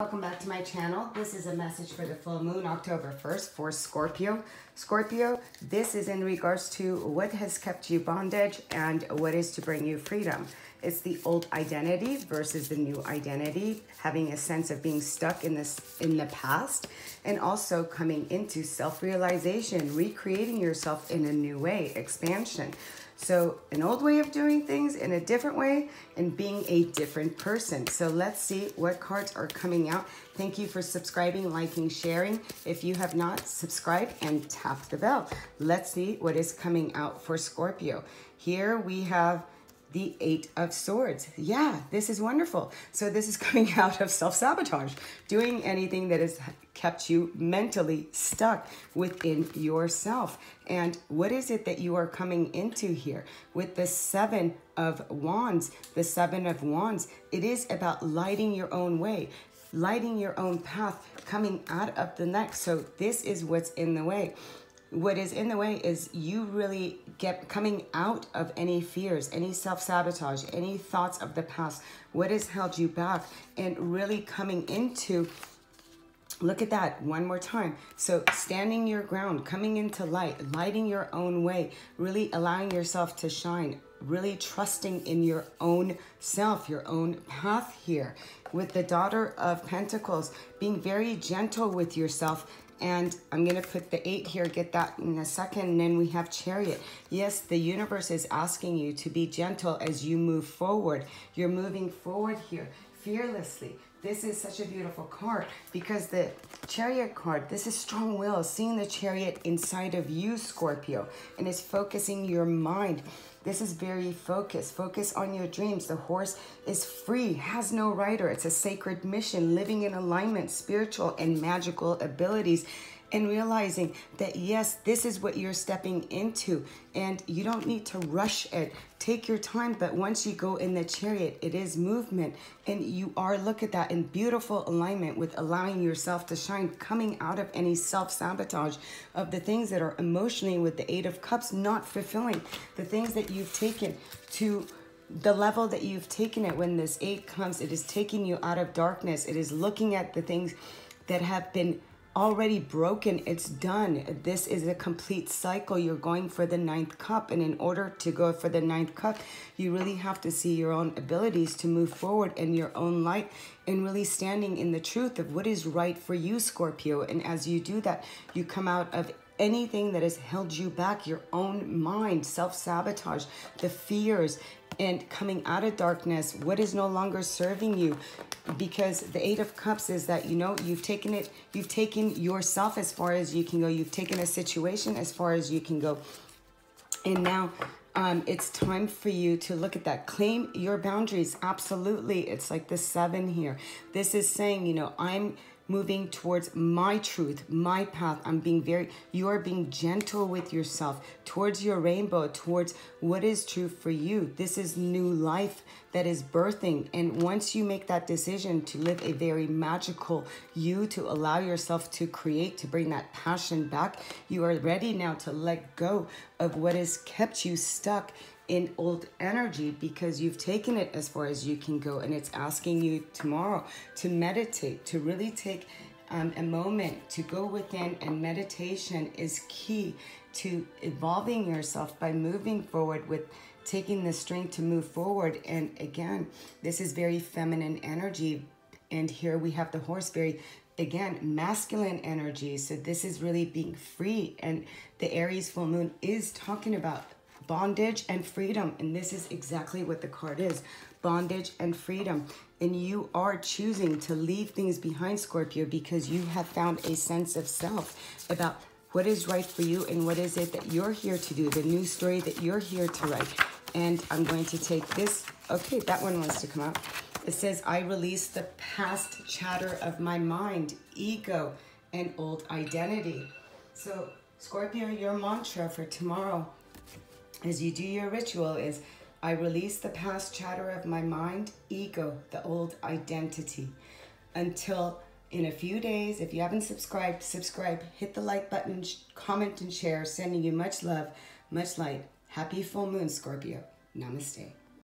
Welcome back to my channel. This is a message for the full moon, October 1st for Scorpio. Scorpio, this is in regards to what has kept you bondage and what is to bring you freedom. It's the old identity versus the new identity, having a sense of being stuck in this in the past and also coming into self-realization, recreating yourself in a new way, expansion. So an old way of doing things in a different way and being a different person. So let's see what cards are coming out. Thank you for subscribing, liking, sharing. If you have not, subscribe and tap the bell. Let's see what is coming out for Scorpio. Here we have the Eight of Swords. Yeah, this is wonderful. So this is coming out of self-sabotage, doing anything that has kept you mentally stuck within yourself. And what is it that you are coming into here? With the Seven of Wands, the Seven of Wands, it is about lighting your own way, lighting your own path, coming out of the next. So this is what's in the way what is in the way is you really get coming out of any fears, any self sabotage, any thoughts of the past, what has held you back, and really coming into Look at that one more time. So standing your ground, coming into light, lighting your own way, really allowing yourself to shine, really trusting in your own self, your own path here. With the daughter of pentacles, being very gentle with yourself and I'm going to put the eight here, get that in a second. And then we have chariot. Yes, the universe is asking you to be gentle as you move forward. You're moving forward here fearlessly. This is such a beautiful card because the chariot card, this is strong will, seeing the chariot inside of you, Scorpio, and it's focusing your mind. This is very focused. Focus on your dreams. The horse is free, has no rider. It's a sacred mission, living in alignment, spiritual and magical abilities and realizing that yes, this is what you're stepping into and you don't need to rush it. Take your time, but once you go in the chariot, it is movement and you are, look at that, in beautiful alignment with allowing yourself to shine, coming out of any self-sabotage of the things that are emotionally with the Eight of Cups not fulfilling, the things that you've taken to the level that you've taken it when this eight comes, it is taking you out of darkness. It is looking at the things that have been already broken. It's done. This is a complete cycle. You're going for the ninth cup. And in order to go for the ninth cup, you really have to see your own abilities to move forward in your own light and really standing in the truth of what is right for you, Scorpio. And as you do that, you come out of anything that has held you back, your own mind, self-sabotage, the fears, and coming out of darkness, what is no longer serving you. Because the Eight of Cups is that, you know, you've taken it, you've taken yourself as far as you can go. You've taken a situation as far as you can go. And now um, it's time for you to look at that. Claim your boundaries. Absolutely. It's like the seven here. This is saying, you know, I'm moving towards my truth, my path. I'm being very, you are being gentle with yourself towards your rainbow, towards what is true for you. This is new life that is birthing. And once you make that decision to live a very magical you, to allow yourself to create, to bring that passion back, you are ready now to let go of what has kept you stuck in old energy because you've taken it as far as you can go. And it's asking you tomorrow to meditate to really take um, a moment to go within. And meditation is key to evolving yourself by moving forward with taking the strength to move forward. And again this is very feminine energy. And here we have the horse very again masculine energy. So this is really being free. And the aries full moon is talking about bondage and freedom. And this is exactly what the card is bondage and freedom. And you are choosing to leave things behind, Scorpio, because you have found a sense of self about what is right for you and what is it that you're here to do, the new story that you're here to write. And I'm going to take this. Okay, that one wants to come out. It says, I release the past chatter of my mind, ego, and old identity. So, Scorpio, your mantra for tomorrow as you do your ritual is I release the past chatter of my mind, ego, the old identity. Until in a few days, if you haven't subscribed, subscribe, hit the like button, comment and share. Sending you much love, much light. Happy full moon, Scorpio. Namaste.